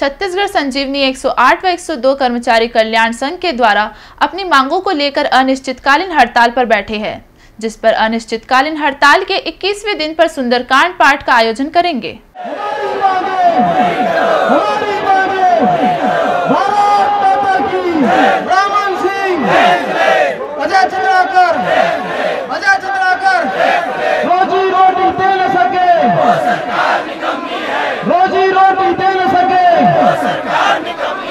छत्तीसगढ़ संजीवनी 108 व 102 कर्मचारी कल्याण संघ के द्वारा अपनी मांगों को लेकर अनिश्चितकालीन हड़ताल पर बैठे हैं, जिस पर अनिश्चितकालीन हड़ताल के 21वें दिन पर सुंदरकांड पाठ का आयोजन करेंगे। रोजी रोटी दे न सके। रोजी रोटी दे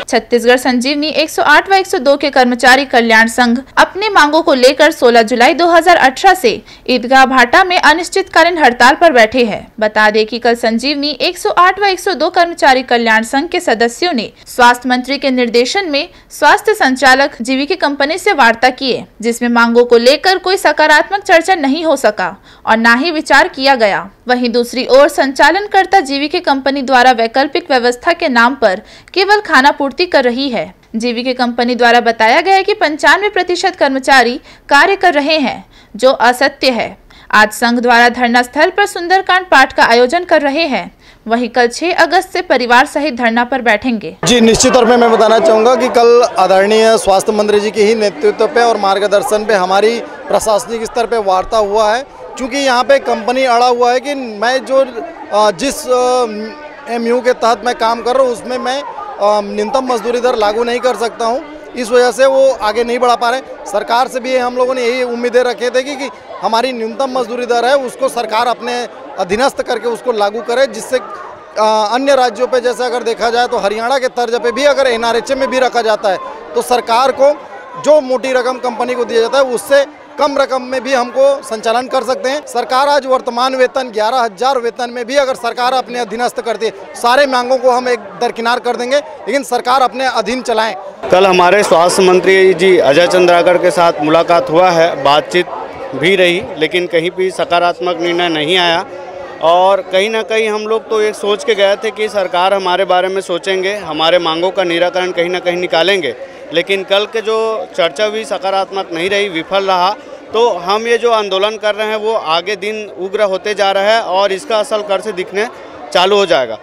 छत्तीसगढ़ संजीवनी 108 व 102 के कर्मचारी कल्याण संघ अपनी मांगों को लेकर 16 जुलाई 2018 से ईदगाह भाटा में अनिश्चितकालीन हड़ताल पर बैठे हैं। बता दें कि कल संजीवनी 108 व 102 कर्मचारी कल्याण संघ के सदस्यों ने स्वास्थ्य मंत्री के निर्देशन में स्वास्थ्य संचालक जीविकी कंपनी ऐसी वार्ता किए जिसमें मांगों को लेकर कोई सकारात्मक चर्चा नहीं हो सका और न ही विचार किया गया। वहीं दूसरी ओर संचालनकर्ता जीवीके कंपनी द्वारा वैकल्पिक व्यवस्था के नाम पर केवल खाना पूर्ति कर रही है। जीवीके कंपनी द्वारा बताया गया कि पंचानवे प्रतिशत कर्मचारी कार्य कर रहे हैं, जो असत्य है। आज संघ द्वारा धरना स्थल पर सुंदरकांड पाठ का आयोजन कर रहे हैं। वहीं कल 6 अगस्त से परिवार सहित धरना पर बैठेंगे। जी, निश्चित तौर पे मैं बताना चाहूँगा कि कल आदरणीय स्वास्थ्य मंत्री जी के ही नेतृत्व पे और मार्गदर्शन पे हमारी प्रशासनिक स्तर पे वार्ता हुआ है। क्योंकि यहाँ पे कंपनी अड़ा हुआ है कि मैं जो जिस एम यू के तहत मैं काम कर रहा हूँ, उसमें मैं न्यूनतम मजदूरी दर लागू नहीं कर सकता हूँ। इस वजह से वो आगे नहीं बढ़ा पा रहे सरकार से भी हम लोगों ने यही उम्मीदें रखे थे कि, कि हमारी न्यूनतम मजदूरी दर है उसको सरकार अपने अधीनस्थ करके उसको लागू करे जिससे अन्य राज्यों पे जैसे अगर देखा जाए तो हरियाणा के तर्ज पे भी अगर एन में भी रखा जाता है तो सरकार को जो मोटी रकम कंपनी को दिया जाता है उससे कम रकम में भी हमको संचालन कर सकते हैं। सरकार आज वर्तमान वेतन, ग्यारह हज़ार वेतन में भी अगर सरकार अपने अधीनस्थ करती है, सारे मांगों को हम एक दरकिनार कर देंगे, लेकिन सरकार अपने अधीन चलाएँ। कल हमारे स्वास्थ्य मंत्री जी अजय चंद्राकर के साथ मुलाकात हुआ है, बातचीत भी रही, लेकिन कहीं भी सकारात्मक निर्णय नहीं आया। और कहीं ना कहीं हम लोग तो एक सोच के गए थे कि सरकार हमारे बारे में सोचेंगे, हमारे मांगों का निराकरण कहीं ना कहीं निकालेंगे। लेकिन कल के जो चर्चा हुई सकारात्मक नहीं रही, विफल रहा तो हम ये जो आंदोलन कर रहे हैं, वो आगे दिन उग्र होते जा रहा है और इसका असल कर से दिखने चालू हो जाएगा.